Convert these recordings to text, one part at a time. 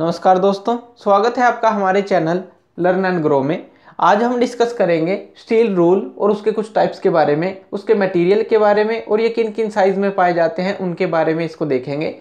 नमस्कार दोस्तों, स्वागत है आपका हमारे चैनल लर्न एंड ग्रो में। आज हम डिस्कस करेंगे स्टील रूल और उसके कुछ टाइप्स के बारे में, उसके मटेरियल के बारे में और ये किन किन साइज़ में पाए जाते हैं, उनके बारे में इसको देखेंगे।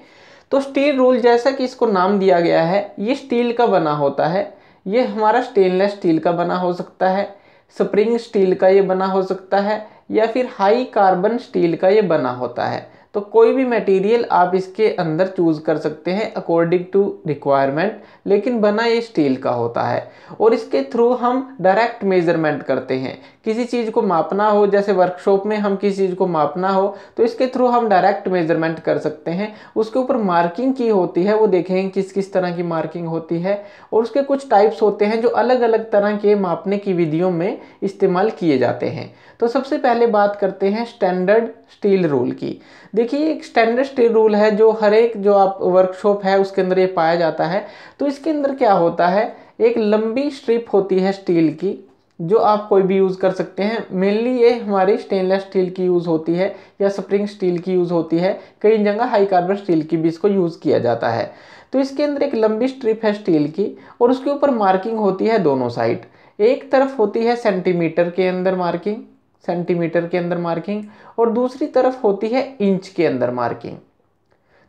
तो स्टील रूल जैसा कि इसको नाम दिया गया है, ये स्टील का बना होता है। ये हमारा स्टेनलेस स्टील का बना हो सकता है स्प्रिंग स्टील का ये बना हो सकता है, या फिर हाई कार्बन स्टील का ये बना होता है। तो कोई भी मटेरियल आप इसके अंदर चूज़ कर सकते हैं अकॉर्डिंग टू रिक्वायरमेंट लेकिन बना ये स्टील का होता है। और इसके थ्रू हम डायरेक्ट मेज़रमेंट करते हैं। किसी चीज़ को मापना हो, जैसे वर्कशॉप में हम किसी चीज़ को मापना हो तो इसके थ्रू हम डायरेक्ट मेज़रमेंट कर सकते हैं। उसके ऊपर मार्किंग की होती है, वो देखेंगे किस किस तरह की मार्किंग होती है। और उसके कुछ टाइप्स होते हैं, जो अलग अलग तरह के मापने की विधियों में इस्तेमाल किए जाते हैं। तो सबसे पहले बात करते हैं स्टैंडर्ड स्टील रूल की। देखिए, एक स्टैंडर्ड स्टील रूल है जो हर एक जो आप वर्कशॉप है, उसके अंदर ये पाया जाता है। तो इसके अंदर क्या होता है? एक लंबी स्ट्रिप होती है स्टील की, जो आप कोई भी यूज़ कर सकते हैं। मेनली ये हमारी स्टेनलेस स्टील की यूज़ होती है, या स्प्रिंग स्टील की यूज़ होती है। कई जगह हाई कार्बन स्टील की भी इसको यूज़ किया जाता है। तो इसके अंदर एक लंबी स्ट्रिप है स्टील की, और उसके ऊपर मार्किंग होती है दोनों साइड एक तरफ़ होती है सेंटीमीटर के अंदर मार्किंग सेंटीमीटर के अंदर मार्किंग और दूसरी तरफ़ होती है इंच के अंदर मार्किंग।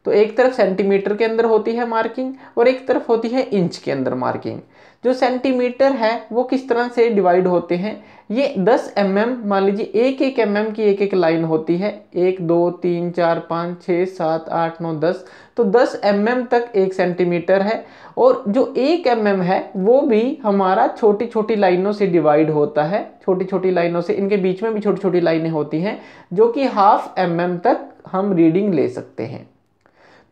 तो एक तरफ़ सेंटीमीटर के अंदर होती है मार्किंग और एक तरफ़ होती है इंच के अंदर मार्किंग। जो सेंटीमीटर है वो किस तरह से डिवाइड होते हैं? ये 10 एम mm, मान लीजिए एक एक एम mm की एक एक लाइन होती है। एक दो तीन चार पाँच छः सात आठ नौ दस। तो 10 एम mm तक एक सेंटीमीटर है। और जो एक एम mm है वो भी हमारा छोटी छोटी लाइनों से डिवाइड होता है। छोटी छोटी लाइनों से इनके बीच में भी छोटी छोटी लाइनें होती हैं जो कि हाफ़ एम mm तक हम रीडिंग ले सकते हैं।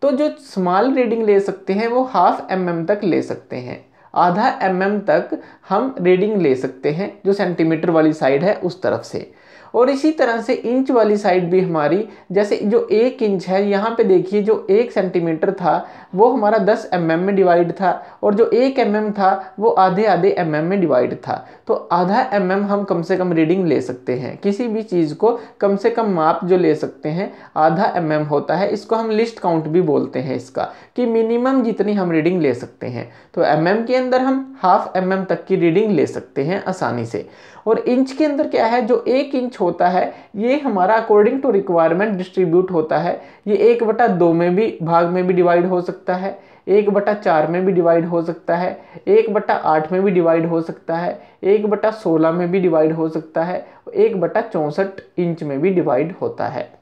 तो जो स्मॉल रीडिंग ले सकते हैं वो हाफ़ एम mm तक ले सकते हैं। आधा एम mm तक हम रीडिंग ले सकते हैं, जो सेंटीमीटर वाली साइड है उस तरफ़ से। और इसी तरह से इंच वाली साइड भी हमारी, जैसे जो एक इंच है, यहाँ पे देखिए जो एक सेंटीमीटर था, वो हमारा 10 एम mm में डिवाइड था और जो एक एम mm था, वो आधे आधे एम mm में डिवाइड था। तो आधा एम mm हम कम से कम रीडिंग ले सकते हैं, किसी भी चीज़ को कम से कम माप जो ले सकते हैं, आधा एम mm होता है, इसको हम लिस्ट काउंट भी बोलते हैं इसका, कि मिनिमम जितनी हम रीडिंग ले सकते हैं। तो एम mm के अंदर हम हाफ़ एम mm तक की रीडिंग ले सकते हैं आसानी से। और इंच के अंदर क्या है, जो एक इंच होता है, ये हमारा अकॉर्डिंग टू रिक्वायरमेंट डिस्ट्रीब्यूट होता है। ये एक बटा दो में भी, भाग में भी डिवाइड हो सकता है, एक बटा चार में भी डिवाइड हो सकता है, एक बटा आठ में भी डिवाइड हो सकता है, एक बटा सोलह में भी डिवाइड हो सकता है, एक बटा चौंसठ इंच में भी डिवाइड होता है।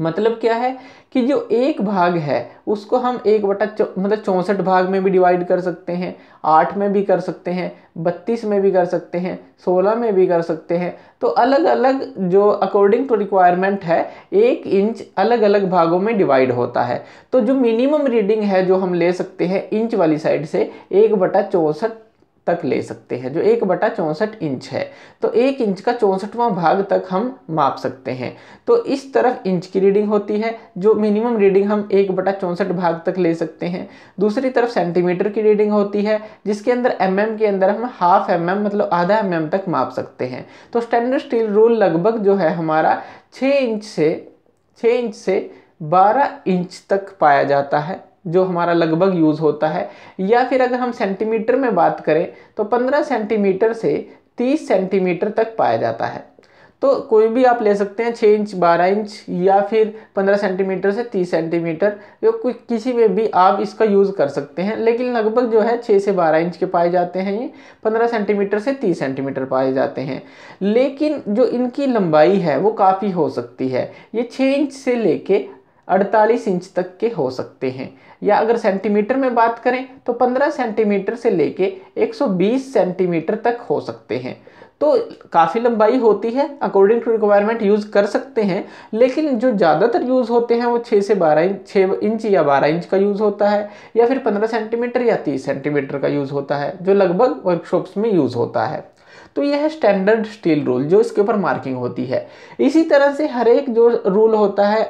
मतलब क्या है कि जो एक भाग है, उसको हम एक बटा मतलब चौंसठ भाग में भी डिवाइड कर सकते हैं, आठ में भी कर सकते हैं, बत्तीस में भी कर सकते हैं, सोलह में भी कर सकते हैं। तो अलग अलग जो अकॉर्डिंग टू रिक्वायरमेंट है, एक इंच अलग अलग भागों में डिवाइड होता है। तो जो मिनिमम रीडिंग है, जो हम ले सकते हैं इंच वाली साइड से, एक बटा चौंसठ तक ले सकते हैं, जो एक बटा चौंसठ इंच है। तो एक इंच का चौंसठवां भाग तक हम माप सकते हैं। तो इस तरफ़ इंच की रीडिंग होती है, जो मिनिमम रीडिंग हम एक बटा चौंसठ भाग तक ले सकते हैं। दूसरी तरफ़ सेंटीमीटर की रीडिंग होती है, जिसके अंदर एम mm के अंदर हम हाफ़ एम mm मतलब आधा एम mm तक माप सकते हैं। तो स्टैंडर्ड स्टील रूल लगभग जो है हमारा छः इंच से छः इंच से बारह इंच तक पाया जाता है। जो हमारा लगभग यूज़ होता है, या फिर अगर हम सेंटीमीटर में बात करें तो 15 सेंटीमीटर से 30 सेंटीमीटर तक पाया जाता है। तो कोई भी आप ले सकते हैं 6 इंच 12 इंच, या फिर 15 सेंटीमीटर से 30 सेंटीमीटर जो कोई किसी में भी आप इसका यूज़ कर सकते हैं। लेकिन लगभग जो है 6 से 12 इंच के पाए जाते हैं ये 15 सेंटीमीटर से 30 सेंटीमीटर पाए जाते हैं। लेकिन जो इनकी लंबाई है, वो काफ़ी हो सकती है। ये 6 इंच से लेके 48 इंच तक के हो सकते हैं। या अगर सेंटीमीटर में बात करें तो 15 सेंटीमीटर से लेके 120 सेंटीमीटर तक हो सकते हैं। तो काफ़ी लंबाई होती है अकॉर्डिंग टू रिक्वायरमेंट यूज़ कर सकते हैं, लेकिन जो ज़्यादातर यूज़ होते हैं वो 6 से 12 इंच छः इंच या 12 इंच का यूज़ होता है, या फिर 15 सेंटीमीटर या 30 सेंटीमीटर का यूज़ होता है, जो लगभग वर्कशॉप्स में यूज़ होता है। तो यह है स्टैंडर्ड स्टील रूल जो इसके ऊपर मार्किंग होती है। इसी तरह से हर एक जो रूल होता है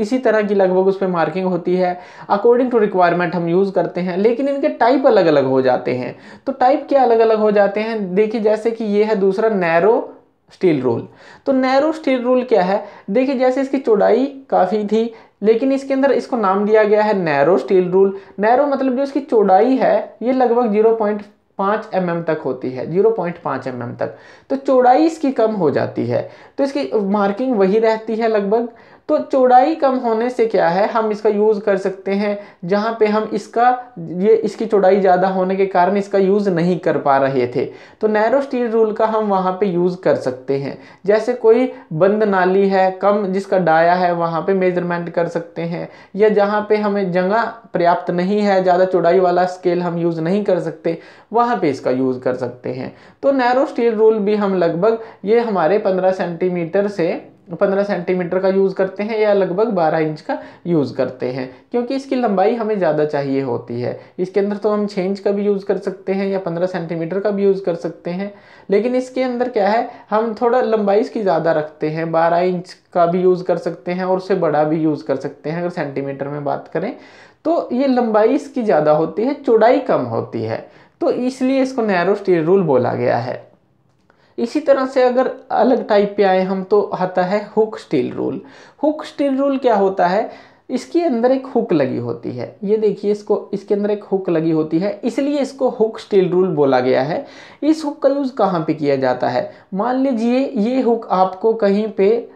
इसी तरह की लगभग उस पर मार्किंग होती है। अकॉर्डिंग टू रिक्वायरमेंट हम यूज़ करते हैं, लेकिन इनके टाइप अलग अलग हो जाते हैं। तो टाइप क्या अलग अलग हो जाते हैं? देखिए, जैसे कि ये है दूसरा नैरो स्टील रूल तो नैरो स्टील रूल क्या है? देखिए, जैसे इसकी चौड़ाई काफ़ी थी, लेकिन इसके अंदर इसको नाम दिया गया है नैरो स्टील रूल नैरो मतलब जो इसकी चौड़ाई है, ये लगभग ज़ीरो पॉइंट पाँच एम mm तक होती है ज़ीरो पॉइंट पाँच एम mm तक। तो चौड़ाई इसकी कम हो जाती है। तो इसकी मार्किंग वही रहती है लगभग। तो चौड़ाई कम होने से क्या है? हम इसका यूज़ कर सकते हैं, जहाँ पे हम इसका, ये इसकी चौड़ाई ज़्यादा होने के कारण इसका यूज़ नहीं कर पा रहे थे। तो नैरो स्टील रूल का हम वहाँ पे यूज़ कर सकते हैं। जैसे कोई बंद नाली है, कम जिसका डाया है, वहाँ पे मेज़रमेंट कर सकते हैं। या जहाँ पे हमें जगह पर्याप्त नहीं है, ज़्यादा चौड़ाई वाला स्केल हम यूज़ नहीं कर सकते, वहाँ पर इसका यूज़ कर सकते हैं। तो नैरो स्टील रूल भी हम लगभग ये हमारे पंद्रह सेंटीमीटर से पंद्रह सेंटीमीटर का यूज़ करते हैं या लगभग बारह इंच का यूज़ करते हैं, क्योंकि इसकी लंबाई हमें ज़्यादा चाहिए होती है। इसके अंदर तो हम छः इंच का भी यूज़ कर सकते हैं या पंद्रह सेंटीमीटर का भी यूज़ कर सकते हैं, लेकिन इसके अंदर क्या है, हम थोड़ा लंबाई इसकी ज़्यादा रखते हैं, बारह इंच का भी यूज़ कर सकते हैं और उससे बड़ा भी यूज़ कर सकते हैं, अगर सेंटीमीटर में बात करें तो ये लंबाई इसकी ज़्यादा होती है, चौड़ाई कम होती है। तो इसलिए इसको नैरो स्टील रूल बोला गया है। इसी तरह से अगर अलग टाइप पे आए हम तो आता है hook steel rule hook steel rule क्या होता है? इसके अंदर एक हुक लगी होती है। ये देखिए इसको, इसके अंदर एक हुक लगी होती है। इसलिए इसको हुक स्टील रूल बोला गया है। इस हुक का यूज़ कहाँ पे किया जाता है? मान लीजिए ये हुक आपको कहीं पे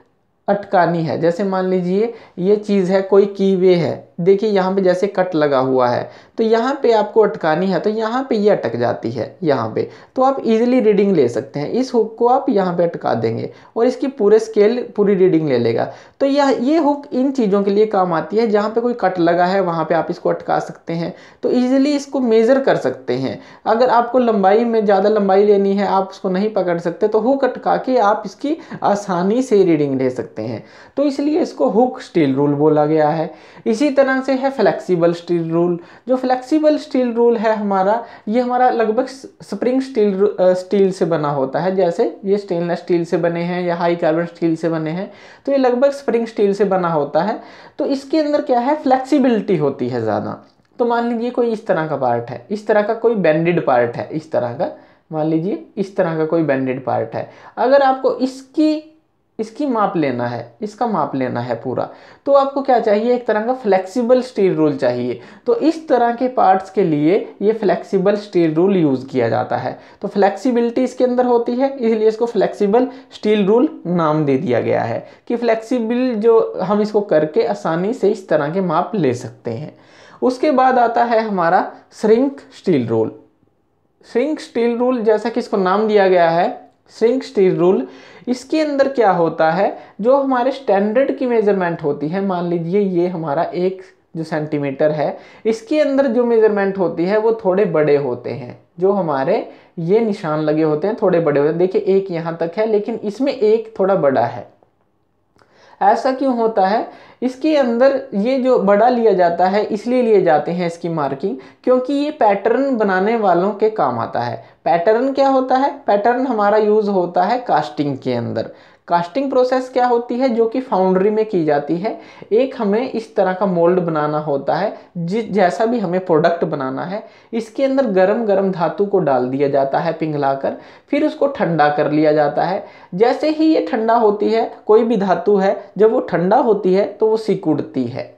अटकानी है। जैसे मान लीजिए, ये चीज़ है, कोई कीवे है। देखिए, यहाँ पे जैसे कट लगा हुआ है तो यहाँ पे आपको अटकानी है तो यहाँ पे ये अटक जाती है, यहाँ पे। तो आप इजीली रीडिंग ले सकते हैं। इस हुक को आप यहाँ पे अटका देंगे और इसकी पूरे स्केल पूरी रीडिंग ले लेगा। तो यह, ये हुक इन चीज़ों के लिए काम आती है। जहाँ पे कोई कट लगा है, वहाँ पे आप इसको अटका सकते हैं। तो ईजिली इसको मेज़र कर सकते हैं। अगर आपको लंबाई में ज़्यादा लंबाई लेनी है, आप उसको नहीं पकड़ सकते तो हुक अटका के आप इसकी आसानी से रीडिंग ले सकते हैं। तो इसलिए इसको हुक स्टील रूल बोला गया है। इसी तरह से है फ्लेक्सिबल स्टील रूल। जो फ्लेक्सिबल स्टील रूल है हमारा, ये हमारा लगभग स्प्रिंग स्टील स्टील से बना होता है। जैसे ये स्टेनलेस स्टील से बने हैं या हाई कार्बन स्टील से बने हैं तो ये लगभग स्प्रिंग स्टील से बना होता है। तो इसके अंदर क्या है? फ्लेक्सिबिलिटी होती है ज़्यादा। तो मान लीजिए कोई इस तरह का पार्ट है। इस तरह का कोई बैंडेड पार्ट है। इस तरह का, मान लीजिए इस तरह का कोई बैंडेड पार्ट है। अगर आपको इसकी इसकी माप लेना है, इसका माप लेना है पूरा। तो आपको क्या चाहिए? एक तरह का फ्लेक्सिबल स्टील रूल चाहिए। तो इस तरह के पार्ट्स के लिए ये फ्लेक्सिबल स्टील रूल यूज़ किया जाता है। तो फ्लेक्सिबिलिटी इसके अंदर होती है, इसलिए इसको फ्लेक्सिबल स्टील रूल नाम दे दिया गया है कि फ्लेक्सिबल जो हम इसको करके आसानी से इस तरह के माप ले सकते हैं। उसके बाद आता है हमारा shrink steel rule shrink steel rule जैसा कि इसको नाम दिया गया है श्रिंक स्टील रूल इसके अंदर क्या होता है? जो हमारे स्टैंडर्ड की मेज़रमेंट होती है, मान लीजिए ये हमारा एक जो सेंटीमीटर है, इसके अंदर जो मेज़रमेंट होती है, वो थोड़े बड़े होते हैं। जो हमारे ये निशान लगे होते हैं, थोड़े बड़े होते हैं। देखिए, एक यहाँ तक है, लेकिन इसमें एक थोड़ा बड़ा है। ऐसा क्यों होता है? इसके अंदर ये जो बड़ा लिया जाता है, इसलिए लिए जाते हैं इसकी मार्किंग क्योंकि ये पैटर्न बनाने वालों के काम आता है। पैटर्न क्या होता है? पैटर्न हमारा यूज़ होता है कास्टिंग के अंदर। कास्टिंग प्रोसेस क्या होती है, जो कि फाउंड्री में की जाती है। एक हमें इस तरह का मोल्ड बनाना होता है, जिस, जैसा भी हमें प्रोडक्ट बनाना है। इसके अंदर गरम गरम धातु को डाल दिया जाता है पिघलाकर, फिर उसको ठंडा कर लिया जाता है। जैसे ही ये ठंडा होती है, कोई भी धातु है, जब वो ठंडा होती है तो वो सिकुड़ती है।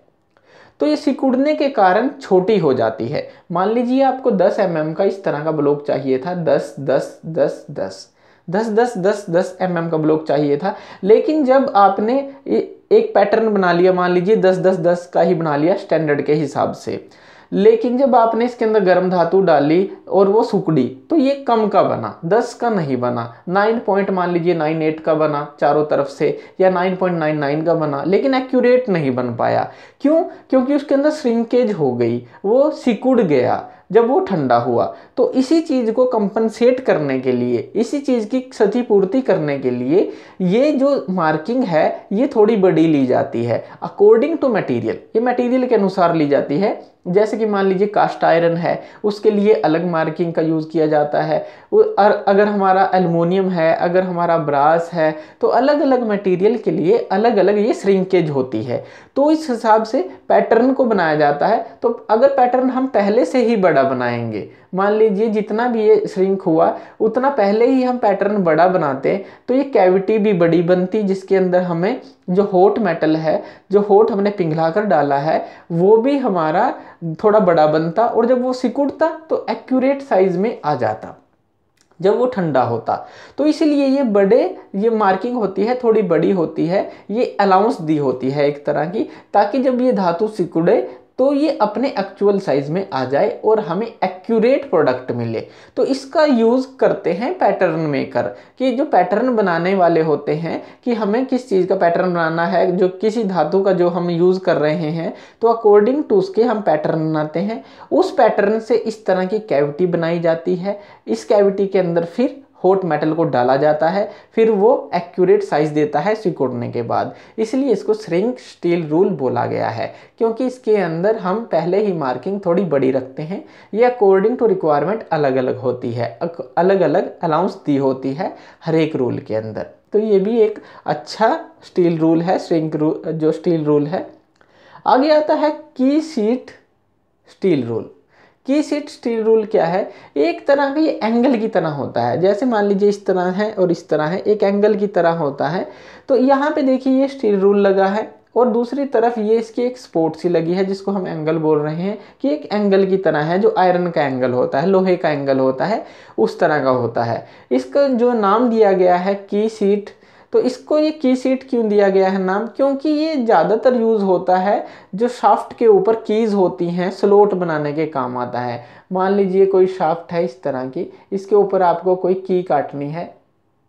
तो ये सिकुड़ने के कारण छोटी हो जाती है। मान लीजिए आपको 10 एम mm का इस तरह का ब्लॉक चाहिए था 10 10 10 10 दस दस दस दस एम mm का ब्लॉक चाहिए था। लेकिन जब आपने एक पैटर्न बना लिया, मान लीजिए दस दस दस का ही बना लिया स्टैंडर्ड के हिसाब से। लेकिन जब आपने इसके अंदर गर्म धातु डाली और वो सुकड़ी तो ये कम का बना, दस का नहीं बना। नाइन पॉइंट मान लीजिए नाइन एट का बना चारों तरफ़ से, या नाइन पॉइंट नाइन नाइन का बना, लेकिन एक्यूरेट नहीं बन पाया। क्यों? क्योंकि उसके अंदर श्रिंकेज हो गई, वो सिकुड़ गया। जब वो ठंडा हुआ। तो इसी चीज़ को कंपनसेट करने के लिए, इसी चीज़ की क्षतिपूर्ति करने के लिए ये जो मार्किंग है, ये थोड़ी बड़ी ली जाती है। अकॉर्डिंग टू मटेरियल ये मटेरियल के अनुसार ली जाती है। जैसे कि मान लीजिए कास्ट आयरन है, उसके लिए अलग मार्किंग का यूज़ किया जाता है। और अगर हमारा एलुमिनियम है, अगर हमारा ब्रास है तो अलग अलग मटेरियल के लिए अलग अलग ये श्रिंकेज होती है। तो इस हिसाब से पैटर्न को बनाया जाता है। तो अगर पैटर्न हम पहले से ही बड़ा बनाएँगे, मान लीजिए जितना भी ये श्रिंक हुआ, उतना पहले ही हम पैटर्न बड़ा बनाते तो ये कैविटी भी बड़ी बनती, जिसके अंदर हमें जो होट मेटल है, जो होट हमने पिघला कर डाला है, वो भी हमारा थोड़ा बड़ा बनता और जब वो सिकुड़ता तो एक्यूरेट साइज़ में आ जाता, जब वो ठंडा होता। तो इसीलिए ये बड़े, ये मार्किंग होती है, थोड़ी बड़ी होती है, ये अलाउंस दी होती है एक तरह की, ताकि जब ये धातु सिकुड़े तो ये अपने एक्चुअल साइज़ में आ जाए और हमें एक्यूरेट प्रोडक्ट मिले। तो इसका यूज़ करते हैं पैटर्न मेकर कि जो पैटर्न बनाने वाले होते हैं कि हमें किस चीज़ का पैटर्न बनाना है, जो किसी धातु का जो हम यूज़ कर रहे हैं तो अकॉर्डिंग टू उसके हम पैटर्न बनाते हैं। उस पैटर्न से इस तरह की कैविटी बनाई जाती है। इस कैविटी के अंदर फिर हॉट मेटल को डाला जाता है, फिर वो एक्यूरेट साइज़ देता है सिकुड़ने के बाद। इसलिए इसको श्रिंक स्टील रूल बोला गया है, क्योंकि इसके अंदर हम पहले ही मार्किंग थोड़ी बड़ी रखते हैं। ये अकॉर्डिंग टू रिक्वायरमेंट अलग अलग होती है अलग अलग अलाउंस दी होती है हर एक रूल के अंदर। तो ये भी एक अच्छा स्टील रूल है श्रिंक रूल जो स्टील रूल है। आगे आता है की सीट स्टील रूल की सीट स्टील रूल क्या है? एक तरह का ये एंगल की तरह होता है। जैसे मान लीजिए इस तरह है और इस तरह है, एक एंगल की तरह होता है। तो यहाँ पे देखिए ये स्टील रूल लगा है और दूसरी तरफ़ ये इसकी एक स्पोर्ट सी लगी है, जिसको हम एंगल बोल रहे हैं कि एक एंगल की तरह है, जो आयरन का एंगल होता है, लोहे का एंगल होता है, उस तरह का होता है। इसका जो नाम दिया गया है की सीट तो इसको ये की सीट क्यों दिया गया है नाम क्योंकि ये ज़्यादातर यूज़ होता है जो शाफ्ट के ऊपर कीज़ होती हैं स्लोट बनाने के काम आता है। मान लीजिए कोई शाफ्ट है इस तरह की, इसके ऊपर आपको कोई की काटनी है,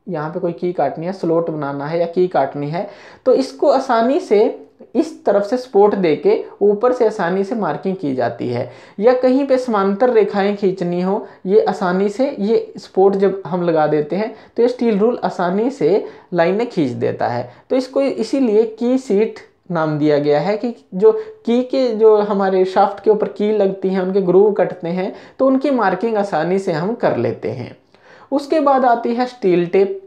यहाँ पे कोई की काटनी है स्लोट बनाना है या की काटनी है तो इसको आसानी से इस तरफ़ से स्पोर्ट देके ऊपर से आसानी से मार्किंग की जाती है। या कहीं पे समांतर रेखाएँ खींचनी हो, ये आसानी से ये स्पोर्ट जब हम लगा देते हैं तो ये स्टील रूल आसानी से लाइनें खींच देता है। तो इसको इसीलिए की सीट नाम दिया गया है कि जो की के जो हमारे शाफ्ट के ऊपर की लगती हैं, उनके ग्रूव कटते हैं तो उनकी मार्किंग आसानी से हम कर लेते हैं। उसके बाद आती है स्टील टेप।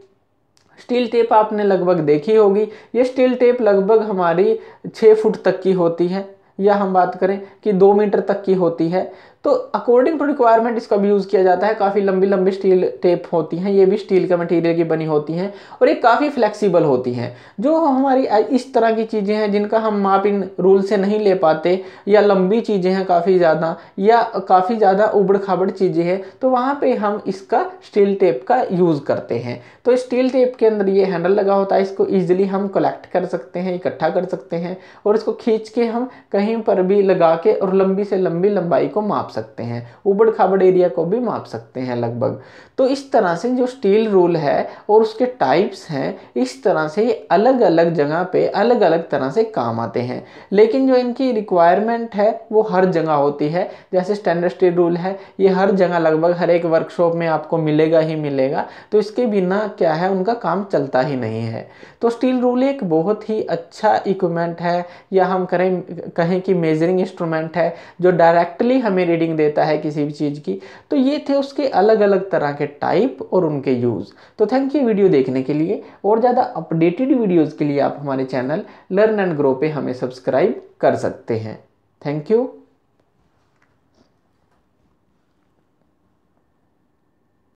स्टील टेप आपने लगभग देखी होगी। ये स्टील टेप लगभग हमारी छः फुट तक की होती है। या हम बात करें कि दो मीटर तक की होती है। तो अकॉर्डिंग टू रिक्वायरमेंट इसका भी यूज़ किया जाता है। काफ़ी लंबी लंबी स्टील टेप होती हैं। ये भी स्टील का मटेरियल की बनी होती हैं और ये काफ़ी फ्लेक्सिबल होती हैं। जो हमारी इस तरह की चीज़ें हैं जिनका हम माप इन रूल से नहीं ले पाते या लंबी चीज़ें हैं काफ़ी ज़्यादा या काफ़ी ज़्यादा उबड़ खाबड़ चीज़ें हैं तो वहाँ पर हम इसका स्टील टेप का यूज़ करते हैं। तो स्टील टेप के अंदर ये हैंडल लगा होता है। इसको ईजिली हम कलेक्ट कर सकते हैं, इकट्ठा कर सकते हैं और इसको खींच के हम कहीं पर भी लगा के और लंबी से लंबी लंबाई को माप सकते हैं, उबड़ खाबड़ एरिया को भी माप सकते हैं लगभग। तो इस तरह से जो स्टील रूल है और उसके टाइप्स हैं, इस तरह से ये अलग अलग जगह पे अलग अलग तरह से काम आते हैं। लेकिन जो इनकी रिक्वायरमेंट है, वो हर जगह होती है। जैसे स्टैंडर्ड स्टील रूल है, ये हर जगह लगभग हर एक वर्कशॉप में आपको मिलेगा ही मिलेगा। तो इसके बिना क्या है, उनका काम चलता ही नहीं है। तो स्टील रूल एक बहुत ही अच्छा इक्विपमेंट है, या हम करें, कहें कि मेजरिंग इंस्ट्रूमेंट है, जो डायरेक्टली हमें रीडिंग देता है किसी भी चीज़ की तो ये थे उसके अलग अलग तरह के टाइप और उनके यूज़ तो थैंक यू वीडियो देखने के लिए, और ज़्यादा अपडेटेड वीडियोज़ के लिए आप हमारे चैनल लर्न एंड ग्रो पे हमें सब्सक्राइब कर सकते हैं। Thank you